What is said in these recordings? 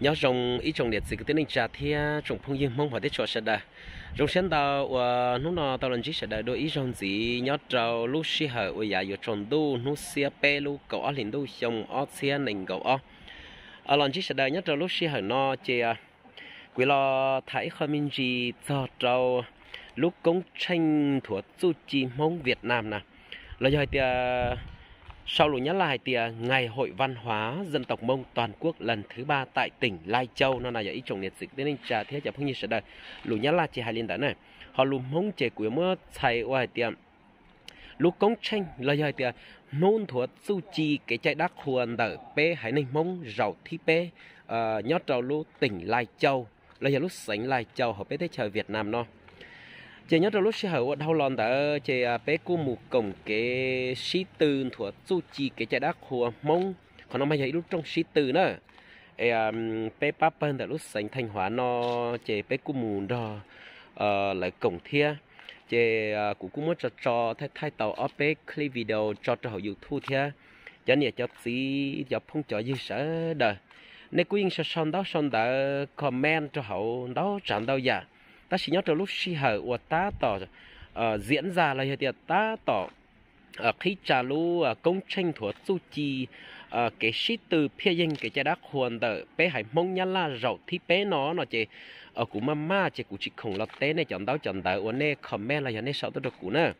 nhớ rồng ít trồng liệt gì cái tên trả thì trồng phong yên, mong hỏi tiết cho sẽ đà rồng sen tàu và lúc nào tàu lần chỉ sẽ đà đôi ít rồng gì nhớ trâu lúc xí hở và giờ trồng đu lúc xe pe lu cậu ở liền đu xong ở xe nền cậu ở ở ờ, lần chỉ sẽ đà nhớ trâu lúc xí hở nó chè ờ, quý lo thấy khơi minh gì cho trâu lúc công tranh thuộc du chi mong Việt Nam nè. Là giờ thì ờ, sau lũ nhắc lại thì à, ngày hội văn hóa dân tộc Mông toàn quốc lần thứ ba tại tỉnh Lai Châu, nó là giải trọng trồng liệt dịch nên trả thế cho phong như sẽ đây lũ nhắc lại chỉ hai liên đàn này, họ lũ mông chế của mưa chạy qua tiệm à, lúc công tranh là giờ thì à, nôn thuộc su chi cái chạy đắc huần đỡ p hải ninh mông rau thi p nhớ trâu lũ tỉnh Lai Châu, là giờ lúc sánh Lai Châu, họ biết thế trời Việt Nam nó chị nhớ trong lúc sẽ hậu đau lòng đã chị à, bé cô một cổng cái sĩ tư thuộc du chi cái trái đất hồ mông. Còn nó bây giờ lúc trong sĩ tư nữa ê à, bé bắp bên đã lúc sánh thanh hóa nó chị bé cô mù đó ờ, lại cổng thia. Chị à, cũng cũng muốn cho cho thay thay tàu ở bé clip video cho cho hậu youtube thia. Cho nên cho gì cho phong cho gì sợ đời. Nên quý sẽ xong đó xong đã comment cho hậu đó chẳng đâu dạ ta chỉ nhớ lúc xí hở của ta tỏ uh, diễn ra là hiện ta tỏ uh, khi trả lu uh, công tranh thuộc su chi uh, cái sĩ từ phía dân cái trái đất hoàn tờ bé hải mong nhá là rậu thì bé nó nó chỉ ở cũng mama mà chỉ cũng chỉ không lọt té này chọn đau chọn đỡ ổn nè comment là nhà nè sao tôi được cũng nè.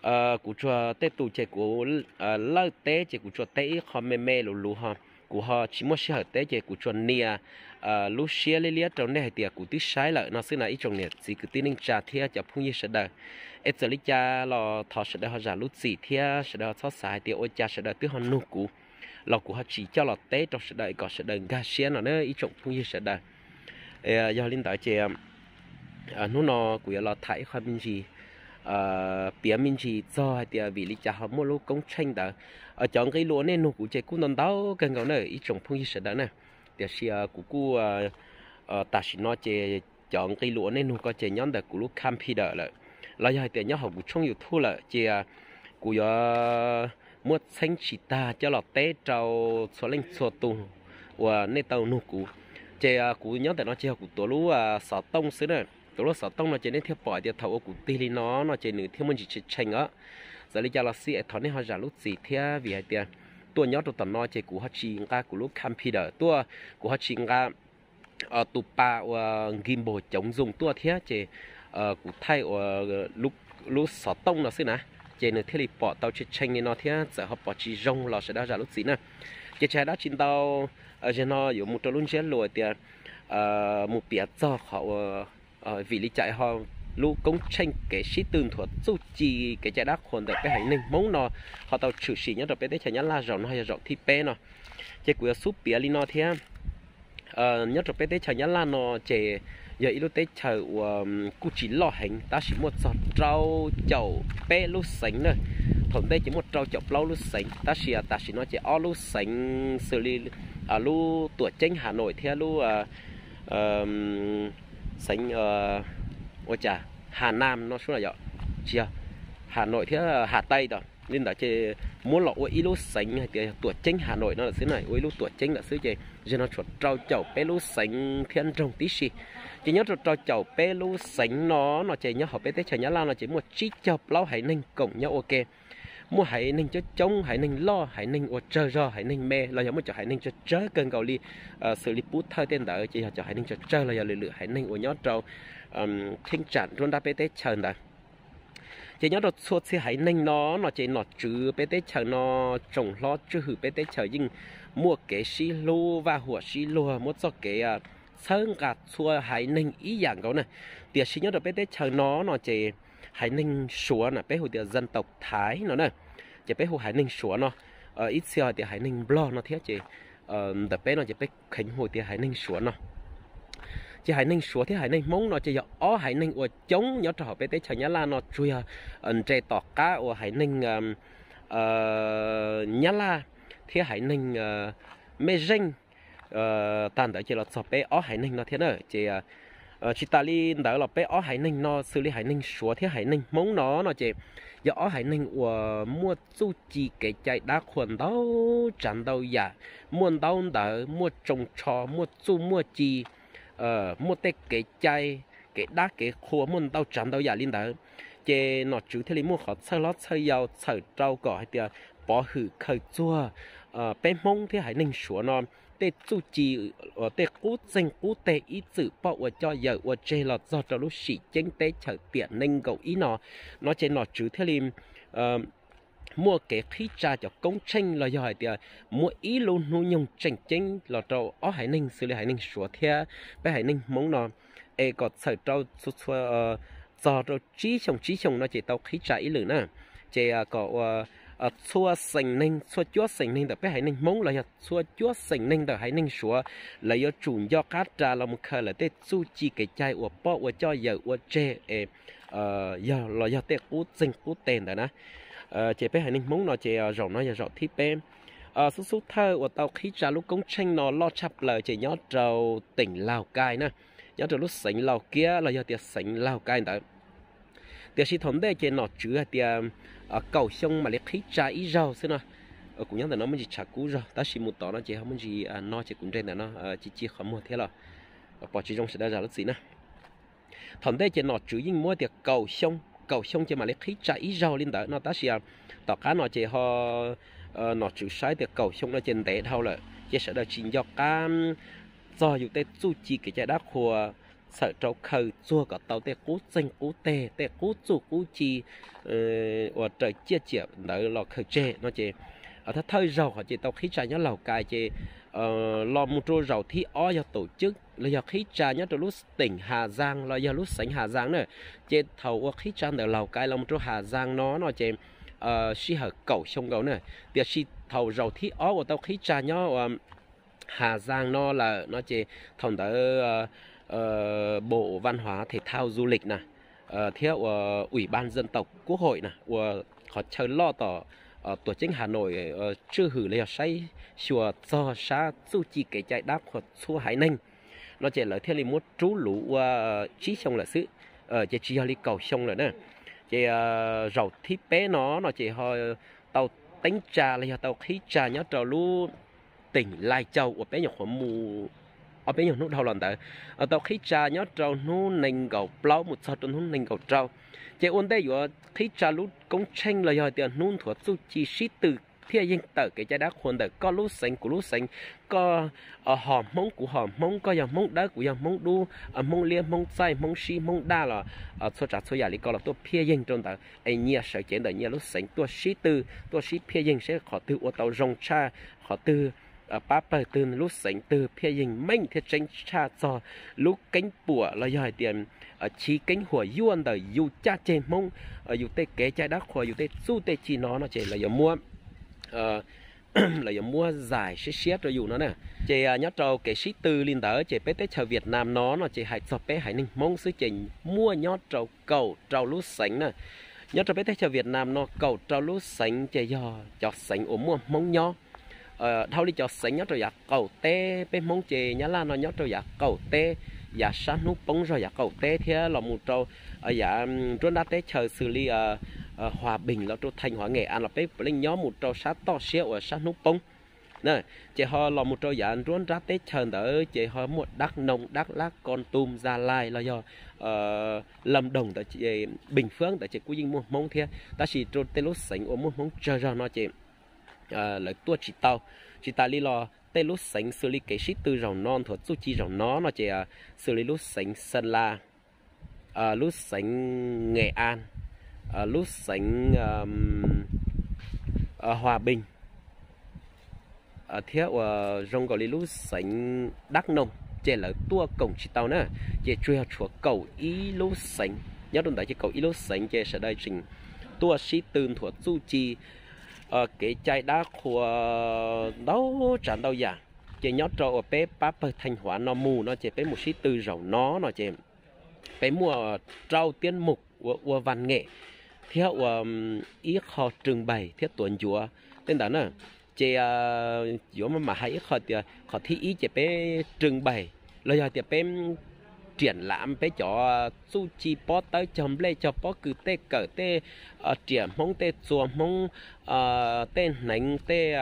Ờ cũng cho tết tụ chỉ cũng lơ té chỉ của cho té comment mê lù lù ha của họ. Chỉ muốn sẽ tế chế của chuẩn nia à lúc xia lấy lia trong này thì của tí sai lại nó sẽ là ít trong này chỉ cứ tin trả thia cho phun như sẽ đời ít giờ lý cha lo thọ sẽ đời họ giả lúc gì thia sẽ đời thọ sai thì ôi cha sẽ đời tứ họ nụ cũ. Lo của họ chỉ cho lo tế trong sẽ đời có sẽ đời ga xia nó nữa ít trong phun như sẽ đời à, do linh tại chế à nó nó của lo thái khoa minh gì Ờ, bia mình chỉ cho hay tiệt vì lý cha họ mua lúc công tranh đó. Ở chọn cái lúa nên nó cũng chạy cũng đòn đau cần ngầu này ít trồng phong như đó nè. Thì xia của cô ta chỉ nói chạy chọn cái lúa nên nó có chạy nhóm được của lúc campi đó là là thì tiệt nhóm học của trong thu là chạy của giờ mua xanh chỉ ta cho lọt té trâu số linh số tu và nên tàu nụ cũ chạy ờ, của nhóm để nó chạy của tổ lúa ờ, sáu tông xứ này tổ lúc sáu tông nó chỉ nên theo bỏ thì thầu của tì nó nó chỉ nửa theo mình chỉ chành á. Giờ lý do là sĩ thọ nên họ giả lúc gì thế vì hay tiền. Tôi nhớ tụi tao nói chỉ của họ chỉ nga của lúc computer tôi của họ chỉ nga ở tụ ba và gimbal chống dùng tôi thế chỉ ờ, của thay ờ, ở lúc lúc sáu tông nó xí nè chỉ nửa thì bỏ tao chơi chành nên nó thế giờ họ bỏ chỉ rong là sẽ đã giả lúc gì nè chơi chơi đã chín tao ở trên nó dùng một trò luôn chơi lùi tiền ờ, một bia cho họ ở vị lý chạy họ lu công tranh cái sĩ tương thuật dù chi cái chạy đắc hồn tại cái hành ninh mong nó họ tàu chữ sĩ nhất rồi bé đấy chạy nhất là rộng hay rộng thì bé nó chạy của súp bia li nó thế ờ nhất rồi bé đấy chạy nhất là nó chạy giờ ít lúc tết chờ cụ chỉ lo hành, ta chỉ một giọt rau chậu bé lúc sánh nữa thổn đây chỉ một rau chậu lâu lúc sánh. Ta chỉ ờ, ta chỉ nói chỉ o lúc sánh, xử lý à lu tuổi tranh hà nội theo lúc à sánh ờ ôi chà, hà nam nó xuống là vậy chia hà nội thế hà tây đó nên là chơi muốn lọ ôi lú sánh thì tuổi chính hà nội nó là thế này. Ôi lú tuổi chính là xứ chơi giờ nó chuột trâu chậu bé lú sánh thiên trồng tí xì. Chỉ nhớ trâu chậu bé lú sánh nó nó chơi nhớ học bé tết chơi nhớ lao, nó chỉ một chi chập lâu hãy nên cổng nhau ok mua hãy nên cho trông hãy nên lo hãy nên ở chờ rồi hãy nên mê. Là giống một cho hãy nên cho chơi cơn cầu đi ờ, xử lý bút thơ tên đỡ, chỉ cho hãy nên cho chơi là giờ lựa lựa hãy nên ở nhớ trâu. Thiên trạng luôn đã bé tế chờ đó chỉ nhớ được suốt thì hãy nên nó nó chỉ nó chữ bé tế chờ nó trồng lo chữ hử bé tế chờ nhưng mua cái xí lô và hùa xí lô, mua cho cái ờ, sơn gạt xua hãy nên ý dạng đó này thì xí nhớ được bé tế chờ nó nó chỉ Hải Ninh sủa nè, bé hồi thì dân tộc thái nó nè. Chỉ bé hồi Hải Ninh sủa nó ờ, ít xưa thì Hải Ninh blo nó thế chỉ ờ, tập bé nó chỉ bé khánh hồi thì Hải Ninh sủa nó chỉ hải ninh sủa thì hải ninh mong nó chỉ giờ ở hải ninh ở chống, nhớ trò bé tế chờ nhớ là nó chui ẩn ờ, trẻ tỏ cá ở hải ninh nhớ là thì hải ninh mê rinh tàn tới chỉ là sọ bé ở hải ninh nó thiết nữa chỉ Ờ, chỉ ta li đỡ là bé ở hải ninh nó xử lý hải ninh xóa thế hải ninh, mong nó nó chị. Giờ ở hải ninh của mua chu chi cái chạy đá khuẩn đâu chẳng đâu giả mua đâu đỡ mua trồng trò, mua chu mua chi. Ờ mua tê cái chạy cái đá, cái khua mua đâu chẳng đâu giả linh đỡ chế nó chủ thế mua họ sơ lót, sơ dầu, sơ trâu cỏ hay tiệt, bỏ hử khởi chua. Ờ bé mong thế hải ninh xóa nó tê chú chi ờ, ở tê cú danh cú tê ý chữ bảo ở cho giờ ở chê là do cho lúc sĩ chính tê chở tiện nên cầu ý nó nó trên nó chữ thế lim ờ, mua cái khí trà cho công tranh là do hải tiệt mua ý luôn nuôi nhung tranh chính là trâu ở hải ninh, xử lý hải ninh sửa thea bé hải ninh mong nó e có sở trâu số số ờ, do trâu trí chồng trí chồng, nó chỉ tàu khí trà ý lử nè. Chỉ có à xua sành ninh xua chúa sành ninh tập hải ninh mong là xua chúa sành ninh tập hải ninh sủa là do chủ do cá trà lòng một khởi là tết su chi cái chai của bỏ của cho giờ của ờ, ờ, chè ờ giờ là do tết cú sinh cú tiền đó nè ờ chế bé hải ninh mong nó chế rộng nó, giờ rộng thiết bé. Ờ số số thơ của tàu khí trà lúc công tranh nó, lo chập lời chế nhớ trầu tỉnh lào cai nè nhớ trầu lúc sánh lào kia là do tiệt sánh lào cai đó thì chỉ thống đây, trên nọ chữ thì à, cầu sông mà lấy khí trái ít rau xem nào ở cũng nhắn là nó mới chỉ trả cũ rồi ta chỉ một tỏ nó chỉ không chỉ à, nó chỉ cũng trên là nó à, chỉ chỉ không một thế là bỏ chỉ trong sẽ đã ra lúc gì nè. Thằng đây trên nọ chữ nhưng mua thì cầu sông cầu sông trên mà lấy khí trái ít rau lên đó nó. Ta chỉ tỏ cá nó chỉ họ ờ, nọ chữ sai thì cầu sông nó trên tệ thâu là, chỉ sẽ là chỉ do cá do dù tê chu chỉ cái trái đất của sợ trâu khờ chua cả tàu tê cú xanh cú tê tê cú chu, cú chi ờ, ở trời chia chia đỡ lò khờ chê nó chê ở thắt thơi rầu họ chê tàu khí trà nhớ lầu cài chê ờ lò một trô rầu thi ó do tổ chức, là do khí trà nhớ từ lúc tỉnh Hà Giang, là do lúc sánh Hà Giang nữa. Chê thầu khí trà ở lầu cài là một trô Hà Giang nó nó chê ờ hở cầu sông gấu nữa. Việc si thầu rầu thi ó của tàu khí trà nhớ ờ, Hà Giang nó là nó chê thằng đỡ ờ, uh, bộ văn hóa thể thao du lịch nè uh, theo uh, ủy ban dân tộc quốc hội nè uh, họ chờ lo tỏ uh, tổ chức Hà Nội ờ, uh, chưa hử lèo say chùa do xã du chi cái chạy đáp hoặc xu hải ninh. Nó chỉ là theo lý một trú lũ uh, trí sông là sự ở uh, chỉ chỉ lý cầu sông là nè. Chỉ uh, rầu thiết bé nó nó chỉ họ tàu tính trà là tàu khí trà nhớ trào lũ tỉnh Lai Châu của bé nhỏ khoảng mù ở bên những nút đầu lần tới. Ở tàu khí trà nhớ trâu nu nành gầu plau, một sao trâu nu nành gầu trâu. Chế ôn đây vừa khí trà lúc công tranh là do tiền nút thuộc su chi sĩ từ phía yên tờ cái trái đất khuôn đời có lú xanh của lú xanh có ờ, ở hòm mông của hòm mông có dòng mông đá của dòng mông đu ờ, ở mông liên mông say mông si mông đa là ở ờ, số trả số giả lý có là tôi phía yên trong tờ anh nhia sợ chuyện đời nhia lú xanh tôi sĩ từ tôi sĩ phía yên sẽ khó từ ô tàu rong cha, khó từ ở bá bờ từ lúc sánh từ phía hình mình thiết tranh cha cho lúc cánh bùa là do tiền ờ, ở chi cánh hùa yuan đời yu cha trên mông. Ờ, ở yu tê kế cha đắc hùa yu tê su tê chi nó nó chỉ là giờ mua ờ là giờ mua giải xếp xếp rồi dù nó nè. Chị ờ, nhớ trâu cái sĩ tư liên đỡ chị bé tế chờ Việt Nam nó nó chị hãy cho bé hãy ninh mong sư trình mua nhớ trâu cầu trâu lúc sánh nè. Nhớ trâu bé tế chờ Việt Nam nó, cầu trâu lúc sánh chị giờ cho sánh ốm mua mong nhó ờ thâu đi cho sánh nhớ rồi giặc cầu tê, bên mong chè nhớ là nó nhớ rồi giặc cầu tê dạ, giả sát nút bóng rồi giả cầu tê thế là một trâu. Ở giả trốn đá tê chờ xử lý ờ, ờ, hòa bình là trâu thành hóa nghệ an là bếp linh nhóm một trâu sát to xíu ở sát nút bóng nè chị họ là một trâu giả trốn ra tê chờ đỡ chị họ một đắc nông đắc lắc con tum gia lai là do ờ, lâm đồng tại chị bình phước tại chị quy dinh mua mong thế ta chỉ trâu tê lốt sánh ở một mong chờ ra nó chị à tua chỉ tao. Chỉ ta li lo tê lúc sánh xử lý cái shit từ rồng non thuật su chi rồng nó nó chỉ à, xử lý lúc sánh sơn la à lúc sánh nghệ an à lúc sánh à, hòa bình à theo à rồng gọi lúc sánh đắk nông. Chỉ là tua cổng chỉ tao nữa. Chỉ truy chùa cầu ý lúc sánh. Nhớ đồn tại chỉ cầu ý lúc sánh chỉ sẽ đây trình tua shit từ thuật su chi ờ cái chai đá của đâu trận đâu dạ? giả chỉ nhót trâu ở bé bắp thanh hóa nó mù nó chỉ bé một xí từ rầu nó nó chỉ bé mua trâu tiên mục của, của văn nghệ. Theo um, ý kho trưng bày theo tuần chúa. Tên đó nè chị uh, mà mà hãy kho thì ờ, kho thi ý chị bé trưng bày. Là giờ thì bé triển lãm bé cho ờ, sushi bó tới chấm lê cho bó cứ tê cỡ tê ờ, triển mong tê chùa mong ờ, tê nánh, tê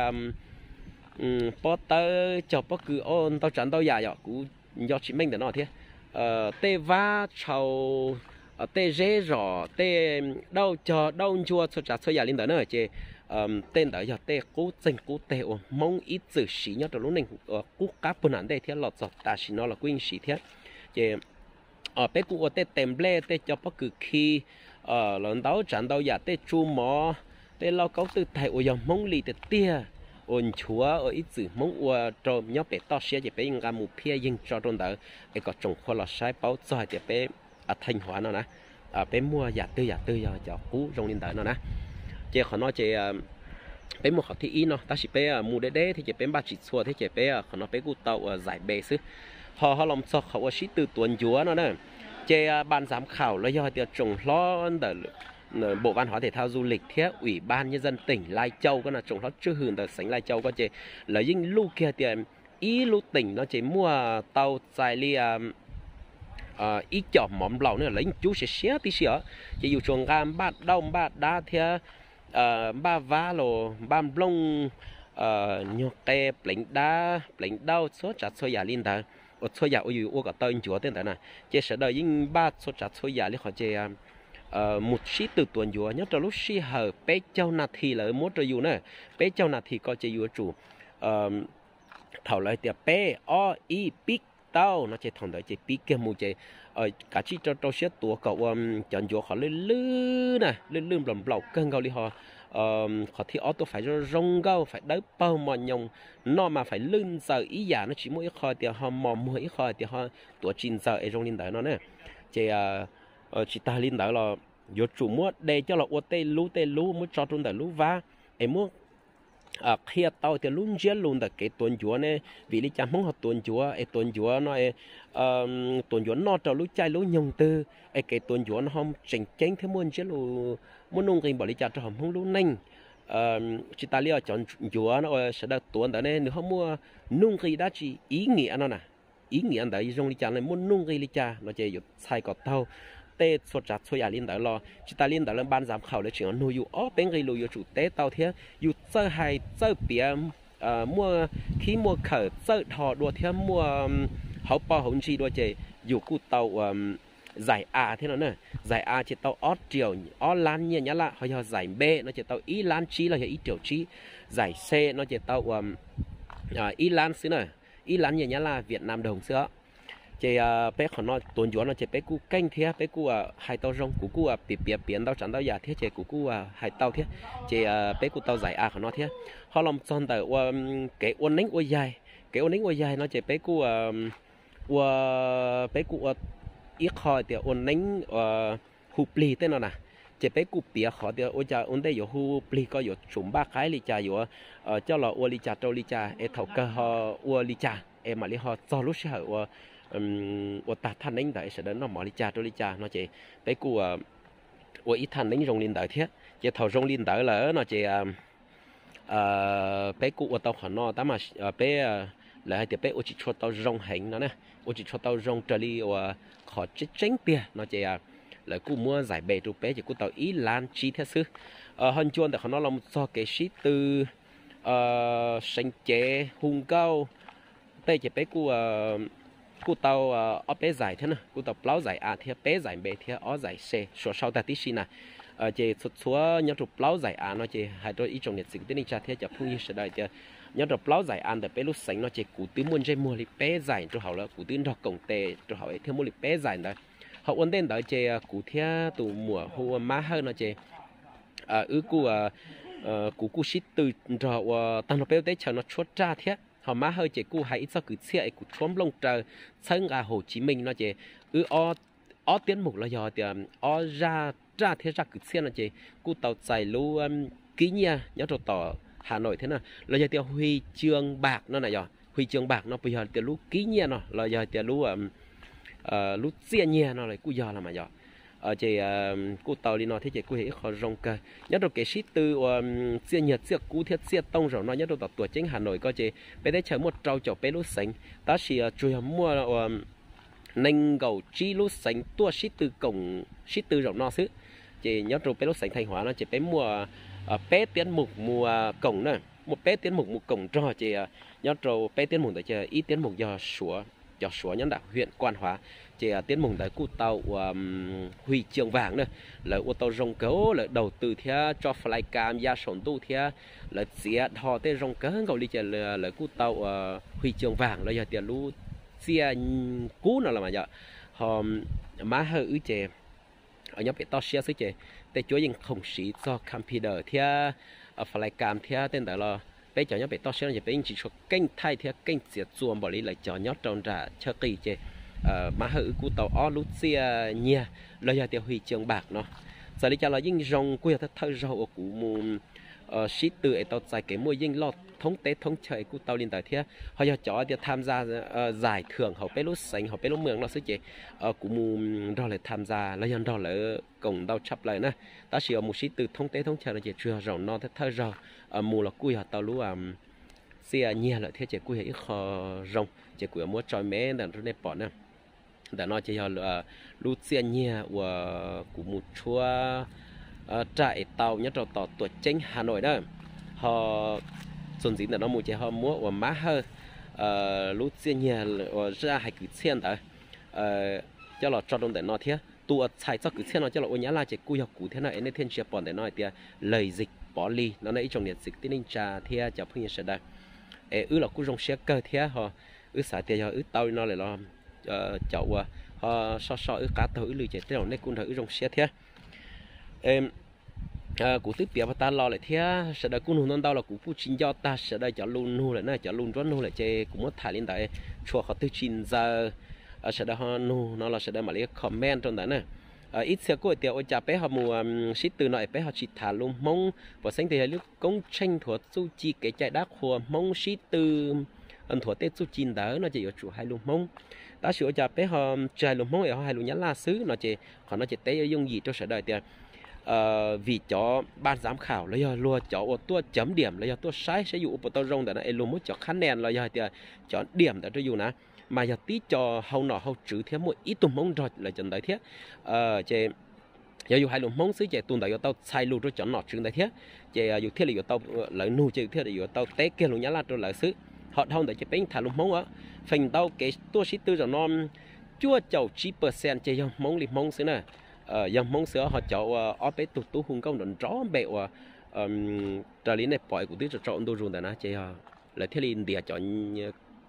bó tới cho bó cứ ôn, tao chẳng tao già dọ cú do chị mình để nói thế. Tê va chầu tê dễ rõ tê đâu cho đâu chua, cho trả cho nhà linh đó nữa chứ tên đó giờ tê cố tình cố tê mong ít chữ sĩ nhớ rồi lúc này cố cá bún ăn đây thế, lọt giọt ta chỉ nó là quyên sĩ thế chế ở ờ, bé cụ tết tem ble tết cho bất cứ khi ở lần đó trận đầu giờ dạ, tết chu mò tết lo cấu từ thầy ồ dòng mong lì tết tia. Ôn chúa ở ít chữ mong ua cho nhớ bé to xe chỉ bé những cái mục phía dính cho trong đó cái có trồng khoa là sai báo cho thì bé ở thanh hóa nó nè. Ở bé mua giả tư giả tư giờ cho cú trong điện đời nó nè. Chỉ khó nói chỉ ờ, bé mua họ thì ít nó. Ta chỉ bé mua đế đế thì chỉ bé ba chỉ xua thì chỉ bé khó nói bé cụ tàu giải bề xứ họ họ làm sao khẩu sĩ từ tuần chúa nó nè. Chế à, ban giám khảo là do tiệt trồng lo bộ văn hóa thể thao du lịch thiết ủy ban nhân dân tỉnh lai châu có là trồng lo chưa hưởng được sánh lai châu có chế, là những lưu kia tiền à, ý lưu tỉnh nó chế mua tàu dài li à, à ít chọn mỏm lẩu nữa lấy chú sẽ xé tí xíu. Chỉ dù chuồng gam ba đông ba đá thế à ba vá lồ ba lông à nhọ tè đa đá đau số chặt số giả linh thờ ở chỗ nhà ở số ở cả tàu tên chúa tên đó nè chỉ sẽ đợi những ba số chặt số nhà để họ chơi một sĩ từ tuần chúa nhất là lúc sĩ hở bé châu nà thì là một rồi dù nè bé châu nà thì có chơi dù chủ thảo lại tiệp bé o i big tao nó chơi thằng đó chơi big cái mù chơi ở cả chỉ cho cho xét tuổi cậu um chọn chúa họ lên lư nè lên lư lầm lầu cơn gạo đi họ họ thì ô tôi phải cho rong gâu, phải đỡ bao mà nhung nó mà phải lưng giờ ý giả nó chỉ mỗi khơi thì họ mò mỗi khơi thì họ tuổi chín giờ ở trong linh đại nó nè. Chị à ta linh đại là vô chủ mua, để cho là ô tê lú tê lú muốn cho trung đại lú va. Em muốn à khi à, tao thì luôn chết luôn là cái tuần chúa này, vì lý chẳng muốn học tuần chúa cái tuần chúa nó cái tuần chúa nó cho lúc chạy lúc nhung tư cái cái tuần chúa nó không chỉnh chén thế muốn chết luôn muốn nung cái bảo lý chăm cho không lúc nhanh chỉ ta liệu chọn chúa nó sẽ đặt tuần đó nên nếu không mua nung cái đó chỉ ý nghĩa nó nè ý nghĩa đó dùng lý chăm này muốn nung cái lý chăm nó chỉ dùng sai có tao tê số chặt số nhà liên đó lo chỉ ta liên đó lên ban giám khảo để chuyện nuôi yu ở bên cái nuôi yu chủ tế tao thế yu chơi hay chơi bia à mua khi mua khởi chơi thọ đua thế mua hậu bao hậu chi đua chơi yu cụ tàu giải A thế nào nè giải A chỉ tàu ót triều ót lan nhẹ nhá là hoặc là giải B nó chỉ tàu ý lan chi là ý triều chi. Giải C nó chỉ tàu um, ý lan xứ nè ý lan nhẹ nhá là Việt Nam đồng xưa À, chị bé họ nói tuần chúa nó chế bé cú canh thế bé cú à, hai tàu rong, cú à, cú bị bị biển tàu chẳng tàu giả thế chế cú cú hai tàu thế chế bé cú tàu giải à họ nói thế họ làm son tàu cái ôn nính ôi dài, cái ôn nính ôi dài nó chế bé cú bé cú ít khỏi thì ôn nính hụp lì tên nó nè chế bé cú bia họ thì ôi cha ôn đây có hụp lì có có chủng ba cái lì cha có cho là ôn lì cha trâu lì cha em thầu cơ, họ ôn lì cha em mà lì họ cho lúc sau um 我打他领导是的，那毛里家多里家，那这别个啊，我一谈领用领导贴，这头用领导了，那这啊，呃，别个我到很多，但嘛呃别啊，来这别我只出到用hình nó nè, 我只出到用这里我khó chỉ tránh bia, nó这啊。là cú mua giải bể trụ bé chỉ cú tàu ý lan chi thế sư ờ hơn chuan thì nó là một số cái sĩ từ ờ sinh chế hung cao đây chỉ bé cú cụ cú tàu ờ, ở bé giải thế nè cú tàu plau giải à thì bé giải bé thì ở giải c. Số sau ta tí xin nè ở chế số số nhớ chụp plau giải à nó chế hai đôi ít trong nhiệt sinh tên cha thế cho phung như sẽ đại thì nhớ chụp plau giải an để bé lúc sánh nó chế cú tứ muốn chơi mua li bé giải cho hậu là cú tứ đọc cổng tệ cho hậu ấy thêm mua li bé giải đó. Họ ổn định đó chế ờ, cú thế tụ mùa hồ má hơn nó chế ở ờ, ư cú cụ cú cú shit từ cho tăng nó bé tế chờ, nó chốt ra thế họ má hơi chỉ cú hay ít sao cứ xe cú trốn lông trời sân à Hồ Chí Minh nó chỉ ư o o tiến mục là giờ thì um, o ra ra thế ra cứ xe nó chỉ cú tàu chạy lú um, ký nha nhớ trò tỏ Hà Nội thế nào? Là giờ tiêu huy chương bạc nó này giờ huy chương bạc nó bây giờ tiêu lú ký nha nó, là giờ tiêu lú lú xe nha nó lại cú giờ là mà giờ Ờ, ở chế ờ, cụ tàu đi nó thế chế cụ hệ khó rong cơ nhất là cái shit từ ờ, xe nhật xe cụ thiết xe tông rồi, nó nhất là tuổi chính Hà Nội có chế bây giờ chờ một trâu chậu bé lúc sánh. Ta chỉ chui mua nâng gầu chi lúc sánh tua sĩ từ cổng sĩ từ rồi nó xứ. Chế nhớ rồi bé lúc sánh thanh hóa nó chỉ bé mua bé tiến mục mua cổng nữa một bé tiến mục một cổng cho chế nhớ trâu bé tiến mục tại chế ít tiến mục do sủa cho số nhân đạo huyện Quan Hóa. Chỉ tiến mùng tới cụ tàu um, hủy trường vàng nữa là ô tàu rồng cấu là đầu tư theo cho fly cam gia sổn tu theo là xe thò tê rồng cấu gầu đi chờ là là cụ tàu uh, hủy trường vàng. Là giờ tiền lũ xe cũ nào là mà giờ. Họ um, má hơi ứ chè ở nhóm bị to xe xứ chè tê chúa dừng khổng sĩ cho computer theo ở fly cam theo tên đó là bây giờ nhau bé to xem là bé chỉ cho kênh thay thế kênh sẽ chuồng bỏ đi lại cho nhau trong ra cho kỳ chứ mà hữu của tàu o lút xe nhà là giờ tiêu hủy trường bạc nó giờ đi cho là những rong quê thật thơ rau của cụ mùn sĩ tự ấy tàu dài cái môi dinh lọt thống tế thống trời của tàu liên tài thế họ giờ chó thì tham gia giải thưởng họ bé lúc sánh họ bé lúc mường nó sẽ chế của mù đó là tham gia là dân đó là cổng đau chấp lại nè ta chỉ ở một sĩ tự thống tế thống trời là chỉ chưa rộng nó thế thơ rộng à mù là cùi hạt tao lú à xe à, nhẹ là thế chế cùi ít khó rong chế cùi mua trọi mé đàn rất đẹp bỏ nè. Để nó chế họ là lú xe nhẹ và củ một chua ờ, trại tàu nhất rồi tàu tuổi chính Hà Nội đó. Họ xuân dính là nó mua chế họ mua và má hơn ờ, lú xe à, nhà ra hai cứ xe đó. Cho là cho đông để nó thế. Tua chạy cho cử xe nó cho là ôi nhá là chế cùi học cũ thế nào nên thiên chia bọn để nói thì lời dịch bỏ ly nó nãy trong nhiệt dịch tiến ninh trà thea chả phương nhiên sẽ đây ế ư là cú rong xe cơ thea họ ư xả tiền họ ư tàu nó lại lo ờ, chậu ờ, họ so so ư cá tàu, ứ lười chạy tiêu này cũng ư rong xe thea em à cụ tiếp bịa ta lo lại thea sẽ đợi cũng non đâu là cú phụ chín do ta, sẽ đợi chả luôn nu lại nè chả luôn rón nu lại chơi cũng mất thải lên tại chùa họ tư chín giờ ờ, sẽ đợi họ nu nó là sẽ đợi mà lấy comment trong đấy nè à ít xưa cô tiểu cha bé họ mua shit từ nội bé họ chỉ thả luôn. Mong và sinh thì lúc công tranh thuộc su chi cái chạy đá khua. Mong shit từ anh thuộc tết su chín đỡ nó chỉ ở chủ hai luôn. Mong ta sửa chả bé họ chạy luôn. Mong ở hai luôn nhắn la xứ nó chỉ họ nó chỉ tế dùng gì cho sợ đời tiền uh, ờ, vì cho ban giám khảo lấy do lùa cho ô tua chấm điểm lấy do tua sai sẽ dụ bộ tao rong để nó luôn. Muốn cho khán nền lấy do thì cho điểm để cho dụ nè mà giờ tí cho hậu nọ hậu chữ thế một ít tụm mong rồi, là chân đấy thiết ờ chế giờ dù hai lùm mong xứ chế tuần đại tao sai lùa cho chọn nọ trường đấy thiết chế à, dù thiết là ờ, dù tao lợi nu chế thiết là dù tao té kia lùm nhá là cho lợi xứ. Họ thông để chế bên thả lùm mong á. Phần tao cái tua sĩ tư rồi non chua chầu chỉ percent chế dòng mong lì mong xứ nè. Ờ dòng mong sữa họ chậu ở ờ, bé tụt tụt hùng công đồn rõ bẹo ờ, và trở lý này bỏi của tí cho chọn tôi dùng tại nó chơi là thế liền địa chọn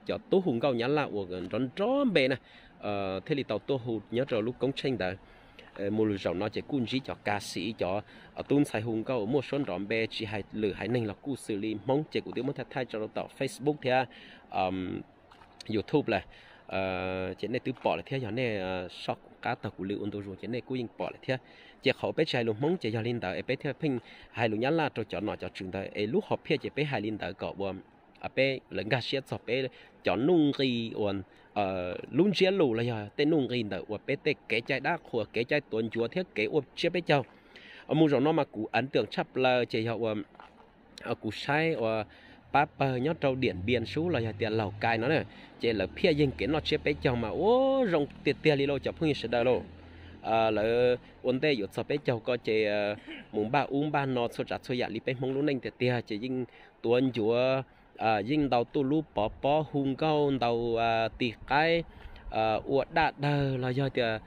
chở tố hùng cao nhá là của rón rõ bề nè. Ờ thế thì tàu tố hùng nhớ rồi lúc công tranh đã ờ, một lúc rồi nó chỉ cung chỉ cho ca sĩ cho ờ, ở tuân sai hùng câu một số đòn bè chỉ hay lử hay nên là cú xử lý. Mong chỉ của tiếng muốn thay cho tàu Facebook thì um, à. YouTube là chế chỉ từ bỏ là theo giờ này shop cá tàu của lưu ôn đồ rồi chỉ này cũng bỏ lại theo à. chỉ họ bé trai luôn mong chỉ cho linh đạo bé theo pin hai lúc nhắn là cho cho nó cho trường đời lúc họp phe chỉ bé hai linh đạo cậu bom à bé lần gà xe cho bé chọn nung gì ôn ờ luôn xe lù là giờ, tên nung gì đó và bé tê kẻ trai đá của kẻ trai tuần chúa thiết, kế ôm chia bé cháu ở mua rồi nó mà cụ ấn tượng chấp là chỉ họ ở cụ sai ờ, và ba nhớ trâu điện biên số là tiền lầu cài nó này chỉ là phía dân kiến nó chế bé cháu mà ô rồng tiền tiền đi lô cho phương sẽ đào lô. À là ổn đề yếu sập bé chồng có chế ờ, muốn ba uống ba nọ số trả số giả dạ, li bên mong lúc nên tiệt tiệt chế dinh tuần chúa à dân đầu tu lu bỏ bỏ hung câu đầu à tì cái à uất đạt đờ là do thì à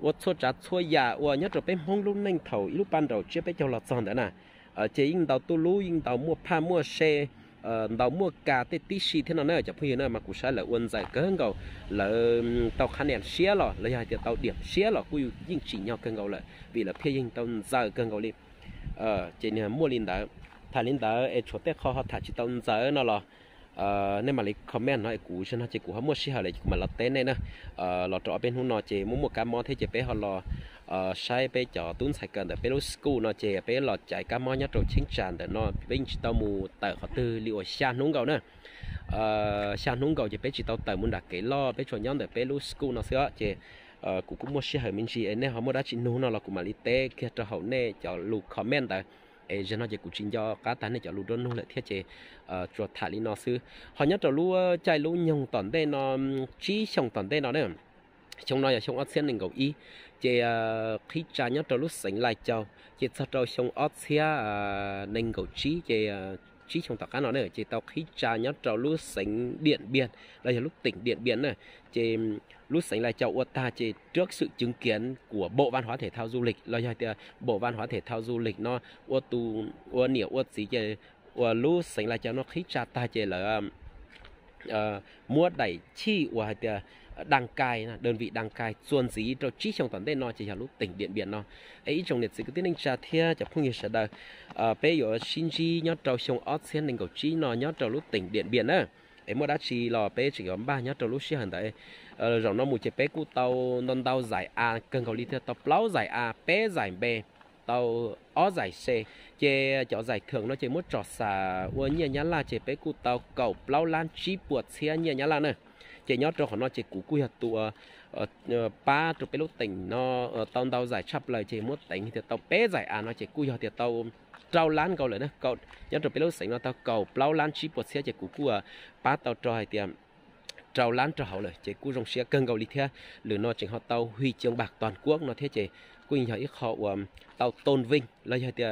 uất số trả số giả uất nhất rồi bé mong lúc nên thầu, lúc ban đầu chưa bé cho là chọn đó nè à chỉ in đầu tu lú in đầu mua pa mua xe ờ mua cà tê tí xì thế nào nữa, chả phải nữa, mà cũng sai là uốn dài cỡ ngầu, là tàu khăn đèn xía lò, là thì tàu điểm xía lò cũng yên chỉ nhau cỡ ngầu lại vì là phía in tàu dài cỡ ngầu đi ờ chỉ mua liền đó thà linh đó ai chỗ tết khó họ thà chỉ tao giờ nó là ờ nên mà lấy comment nói cũ cho nó chỉ cũ họ mua xí họ lại mà là tên này nè. Ờ là chỗ bên hôm nọ chỉ muốn một cái món thế chỉ bé họ lọ ờ sai bé cho tuấn sài cần để bé lúc school nó chỉ bé là chạy cái món nhất rồi chính tràn để nó bên chỉ tao mù tờ họ tư liệu xa nung gạo nữa ờ xa nung gạo chỉ bé chỉ tao tờ muốn đặt cái lo, bé cho nhóm để bé lúc school nó sẽ chỉ ờ cũng cũng mua xí họ mình chỉ nên họ mua đã chỉ nung nó là cũng mà lấy té kia cho hậu nè, cho lục comment đấy ấy giờ nó chỉ cụ chính do cá tán này cho lú đơn nó lại thiết chế cho ờ, thả đi nó sư. Họ nhất cho lú ờ, chạy lú nhung tòn đây nó chỉ xong tòn đây nó đấy trong nó là trong ớt sen mình cầu y. Chế ờ, khi cha nhất cho lú sánh lại cho chế sao cho trong ớt sen nên cầu trí chế chỉ trong tàu cá nó này chỉ tao khi cha nhớ trâu lúc sánh điện biên. Đây là lúc tỉnh điện biên này chỉ lúc sánh lại chậu ta chỉ trước sự chứng kiến của bộ văn hóa thể thao du lịch. Là thì ờ, bộ văn hóa thể thao du lịch nó ô tu ô nhiều ô gì chỉ ô lúc sánh lại cho nó khi cha ta chỉ là uh, mua đẩy chi hoặc đăng cai đơn vị đăng cai xuân dí cho chi trong toàn tên nó, chỉ là lúc tỉnh điện biển nó. Ấy trong liệt sĩ cứ tiến tiếng trà thia chả không nhiều sẽ đời. À bây giờ xin chi nhớ trâu sông ót sen đình cầu chi nó nhớ trâu lúc tỉnh điện biển á. Ấy mua đã chi lò bé chỉ có ba nhớ trâu lúc xí hẳn tại ờ rồi nó một chế bé cú tàu non tàu giải a, cần cầu đi theo tàu plau giải a, bé giải b, tàu ó giải c. Chế cho giải thưởng nó chế muốn trò xà uốn nhẹ nhá là chế bé cú tàu cầu plau lan chi buộc xe nhẹ nhá là nữa chế nhót cho nó chế cú quy hạt tụ ờ, ờ, ờ, ba trụ cái lúc tỉnh, nó tao tao giải chấp lời chế muốn tỉnh thì tao bé giải à nó chế cú hạt thì tao trâu lán cầu lời đó. Cầu nhớ trụ cái lúc tỉnh nó tao cầu plau lán chỉ bột xe chế cú cú ba tao cho hai tiệm trâu lán cho hậu lời chế cú rong xe cần cầu lý thế lửa nó chính họ tao huy chương bạc toàn quốc, nó thế chế quy hạt ít họ tao tôn vinh. Lời hai tiệm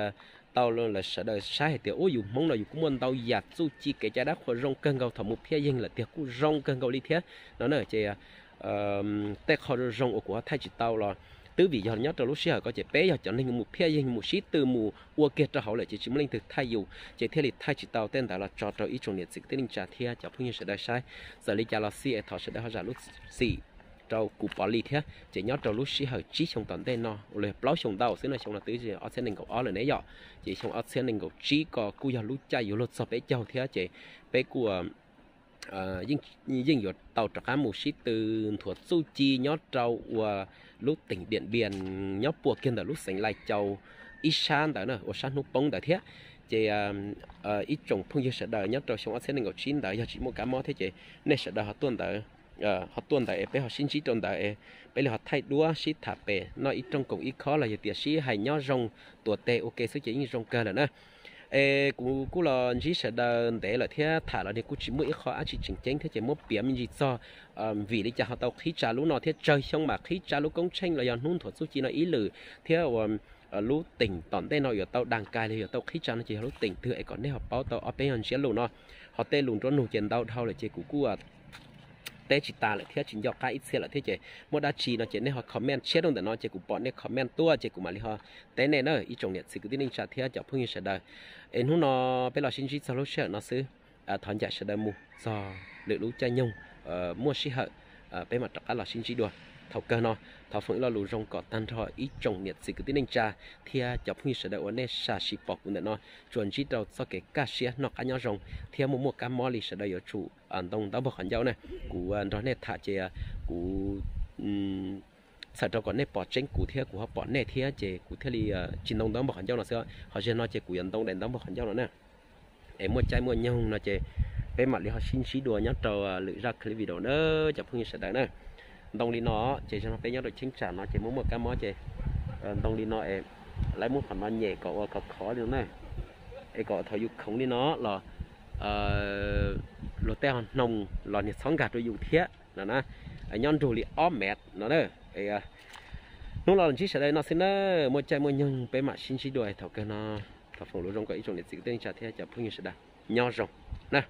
tàu luôn là sợ đời sai hệ tiểu ô dù mong là dù cũng muốn tàu giặt dù chi cái trái đất của rong cân gầu thầm một phía dân là tiệc của rong cân gầu lý thế. Nó nữa chị à, tết họ rong của thay chỉ tàu là tứ vị do nhất trong lúc xưa có chế bé giờ cho nên một phía dân một xí từ mù ua kia cho họ lại chỉ chỉ linh từ thay dù. Chế thế thì thay chỉ tàu tên đó là cho trò ý trong liệt dịch tên trả thia cho phương nhiên sẽ đời sai. Giờ lý cho là xí thọ sẽ đời họ giả lúc si trâu cụ bỏ lì thế chỉ nhớ trâu lúc xí hở chí trong toàn tên nó lời bao trong đầu xí là trong là tứ gì ở xe nền cầu ở là nấy dọ chỉ trong ở xe nền cầu chí có cụ giờ lúc chạy yếu lột sập bé châu thế chỉ bé của ờ nhưng nhưng yếu tàu trạc cá một xí từ thuộc su chi, nhớ trâu của lúc tỉnh điện biển nhớ buộc kiên là lúc sánh lại châu ít san đó nữa. Ờ, ờ, ở san nút bông đó thế chị ít trồng phong như sẽ đời nhất trâu trong ở xe nền cầu chín đó giờ chỉ một cái món thế chị. Nên sẽ đời họ tuần đó họ tuần đại bé họ xin chỉ tuần đại bé là họ thay đua sĩ thả bé nó ít trong cùng ít khó là giờ sĩ hay nhó rong tuột tệ ok số chỉ như rong cơ là nữa ê cú cú là chỉ sẽ đờ để là thế thả là để cú chỉ mỗi khó chỉ chỉnh chỉnh thế chỉ một mình gì cho vì để cho họ tàu khí trả lúc nào thế chơi xong mà khí trả lúc công tranh là dọn nôn thuật số chỉ nó ý lử thế lú tỉnh tòn tên nó ở tàu đàng cài thì ở tàu khí trả nó chỉ lú tỉnh thừa còn nếu họ báo tàu ở bên hòn sẽ lù nó họ tê lùn cho nụ chèn đau đau là chỉ cú cú à tế chỉ ta lại thiết chính do cái ít xe lại thiết chế một đa chỉ nó chỉ nên họ comment, chết đồng để nó chỉ cũng bọn nên comment tua chỉ cũng mà li họ tế này nó ít trồng nhiệt sự cái tin trả thiết cho phương như sẽ đời. Em hôm nó bây giờ xin chỉ sau lúc sẽ nó xứ à thằng giả sẽ đời mù, do được lú cha nhung ờ, mua xí hợ ờ, bên mặt trọc là xin chỉ đùa thầu cơ nó thầu phượng lo lù rong cỏ tan thọ ít trồng nhiệt sự cái tiếng cha. Thì à, chọc như sẽ đợi ổn nên xả xịt bọc của nó chuẩn chỉ đầu sau cái cá xía nó cá nhau rong thì à, một một cá mò lì sẽ đợi ở chủ anh đông đó bọc hẳn nhau này của đó này thả chè của sợ cho còn nét bỏ tránh cụ thể của họ bỏ nét thế chè cụ thể thì chính đông đó bỏ hẳn nhau là sao họ sẽ nói chè của anh đông đến đó bỏ hẳn nhau nữa nè. Em mua chai mua nhau nó chè về mặt thì họ xin xí đùa nhau trò lựa ra clip video nữa chọc như sẽ đợi nữa đông đi nó chỉ cho nó phải nhớ được chính trả nó chỉ muốn một cái món chỉ đông ờ, đi nó em lấy một phần nó nhẹ có có khó điều này. Em có thời dục không đi nó là ờ, lột teo nồng là nhiệt sóng gạt rồi dụ thiết là nó ờ, nhon rù li óm mệt nó đây, ấy nó là chỉ sẽ đây nó xin nó một chai một nhân bé mặt xin chỉ đuổi thầu cái nó. Thầu phòng lúa rong cái ý trong để giữ tên trả theo chả phương như sẽ đạt nhau rồng nè